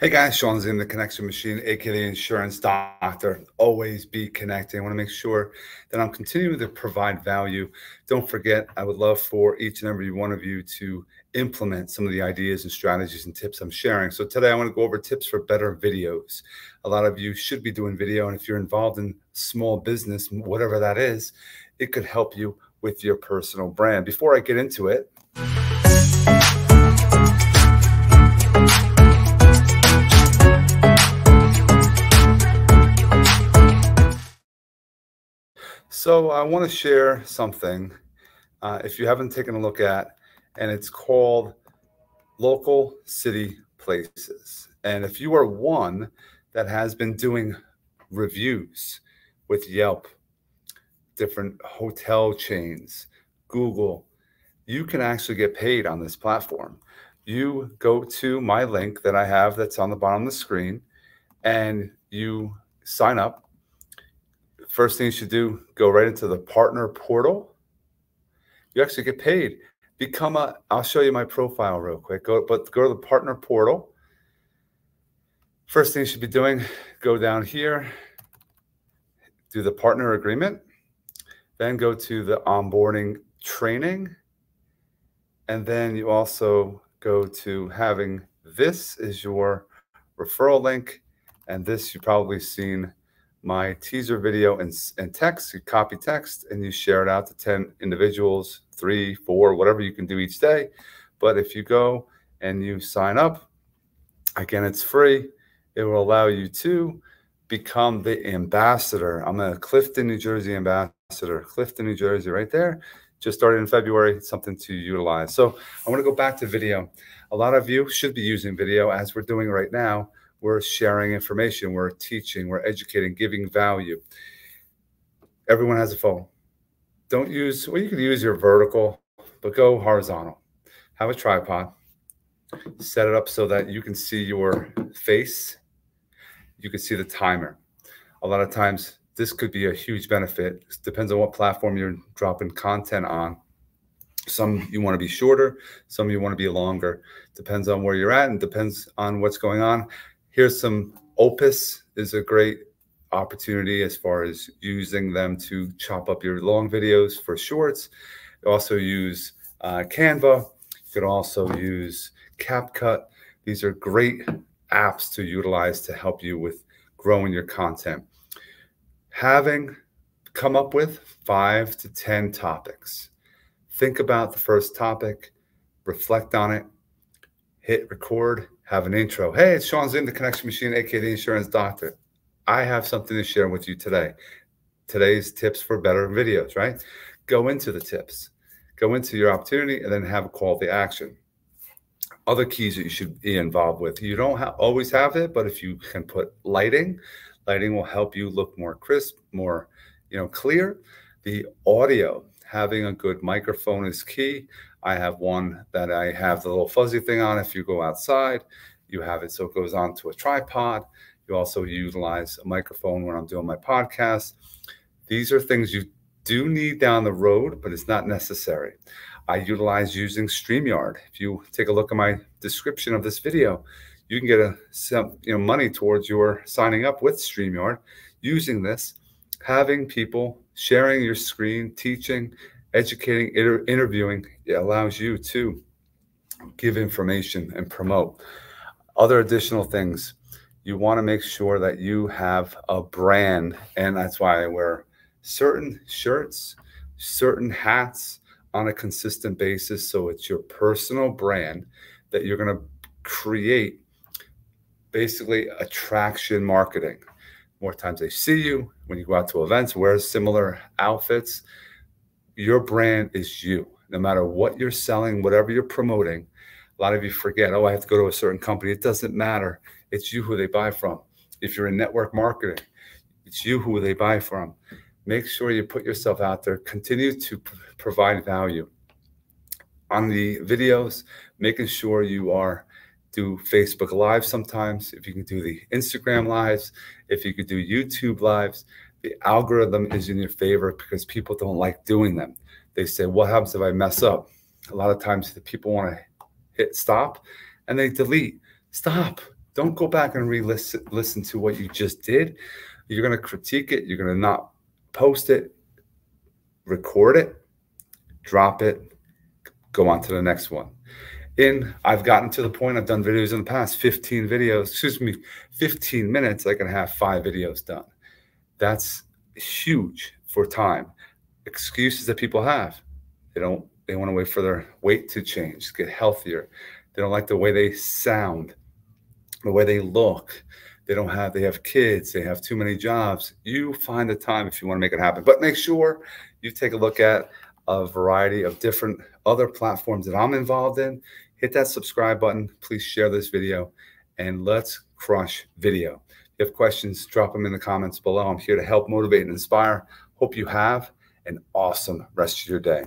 Hey guys, Shawn Ziem the connection machine, aka insurance doctor. Always be connecting. I want to make sure that I'm continuing to provide value. Don't forget, I would love for each and every one of you to implement some of the ideas and strategies and tips I'm sharing. So today I want to go over tips for better videos. A lot of you should be doing video, and if you're involved in small business, whatever that is, it could help you with your personal brand. Before I get into it, So I want to share something, uh, if you haven't taken a look at, and it's called Local City Places. And if you are one that has been doing reviews with Yelp, different hotel chains, Google, you can actually get paid on this platform. You go to my link that I have that's on the bottom of the screen and you sign up first thing you should do, go right into the partner portal. You actually get paid. Become a, I'll show you my profile real quick. Go, but go to the partner portal. First thing you should be doing, go down here, do the partner agreement, then go to the onboarding training. And then you also go to having this is your referral link. And this you've probably seen my teaser video and, and text, you copy text and you share it out to 10 individuals, three, four, whatever you can do each day. But if you go and you sign up, again, it's free. It will allow you to become the ambassador. I'm a Clifton, New Jersey ambassador. Clifton, New Jersey, right there. Just started in February, something to utilize. So I want to go back to video. A lot of you should be using video as we're doing right now we're sharing information, we're teaching, we're educating, giving value. Everyone has a phone. Don't use, well, you can use your vertical, but go horizontal. Have a tripod. Set it up so that you can see your face. You can see the timer. A lot of times, this could be a huge benefit. It depends on what platform you're dropping content on. Some you want to be shorter, some you want to be longer. Depends on where you're at and depends on what's going on. Here's some Opus is a great opportunity as far as using them to chop up your long videos for shorts. Also use uh, Canva. You could also use CapCut. These are great apps to utilize to help you with growing your content. Having come up with five to 10 topics. Think about the first topic, reflect on it, hit record, have an intro. Hey, it's Shawn Ziem the connection machine, aka the insurance doctor. I have something to share with you today. Today's tips for better videos, right? Go into the tips, go into your opportunity, and then have a call to action. Other keys that you should be involved with. You don't have, always have it, but if you can put lighting, lighting will help you look more crisp, more you know clear. The audio, having a good microphone is key. I have one that I have the little fuzzy thing on. If you go outside, you have it so it goes onto a tripod. You also utilize a microphone when I'm doing my podcast. These are things you do need down the road, but it's not necessary. I utilize using StreamYard. If you take a look at my description of this video, you can get a some you know money towards your signing up with StreamYard using this, having people sharing your screen, teaching, educating, inter interviewing it allows you to give information and promote. Other additional things, you want to make sure that you have a brand, and that's why I wear certain shirts, certain hats on a consistent basis. So it's your personal brand that you're going to create basically attraction marketing. More times they see you when you go out to events, wear similar outfits your brand is you. No matter what you're selling, whatever you're promoting, a lot of you forget, oh, I have to go to a certain company. It doesn't matter. It's you who they buy from. If you're in network marketing, it's you who they buy from. Make sure you put yourself out there. Continue to provide value on the videos, making sure you are do Facebook Live sometimes, if you can do the Instagram Lives, if you could do YouTube Lives, the algorithm is in your favor because people don't like doing them. They say, what happens if I mess up? A lot of times the people want to hit stop and they delete. Stop. Don't go back and re-listen listen to what you just did. You're going to critique it. You're going to not post it, record it, drop it, go on to the next one. In I've gotten to the point I've done videos in the past, 15 videos, excuse me, 15 minutes, I can have five videos done. That's huge for time. Excuses that people have. They don't they want to wait for their weight to change, get healthier. They don't like the way they sound, the way they look. They don't have, they have kids, they have too many jobs. You find the time if you want to make it happen. But make sure you take a look at a variety of different other platforms that I'm involved in. Hit that subscribe button. Please share this video and let's crush video. If you have questions, drop them in the comments below. I'm here to help motivate and inspire. Hope you have an awesome rest of your day.